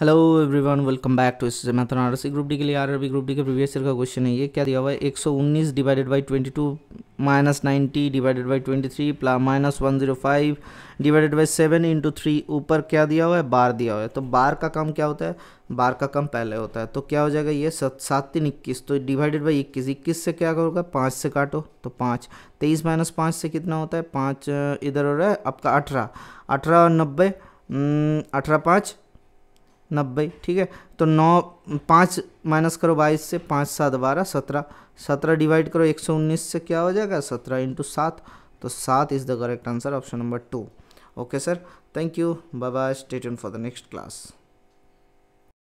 Hello everyone welcome back to इस mathematics group D के लिए आरआरबी ग्रुप डी के प्रीवियस ईयर का क्वेश्चन है ये, क्या दिया हुआ है? 119 divided by 22 minus ninety divided by 23 plus minus 105 divided by 7 into three ऊपर क्या दिया हुआ है? बार दिया हुआ है। तो बार का काम क्या होता है? बार का काम पहले होता है। तो क्या हो जाएगा ये? सात तीन इक्कीस। तो डिवाइडेड बाई इक्कीस इक्कीस से क्या होगा पाँच से काटो तो पाँच। तेईस माइनस पाँच से कितना होता है? पाँच, इधर हो रहा है, आपका अठारह। अठारह और नब्बे अठारह पाँच नब्बे, ठीक है? तो नौ, पाँच माइनस करो बाईस से पाँच सात बारह, सत्रह। सत्रह डिवाइड करो एक सौ उन्नीस से क्या हो जाएगा? सत्रह इंटू सात। तो सात is the correct answer option number two. Okay sir, thank you. Bye bye, state for the next class.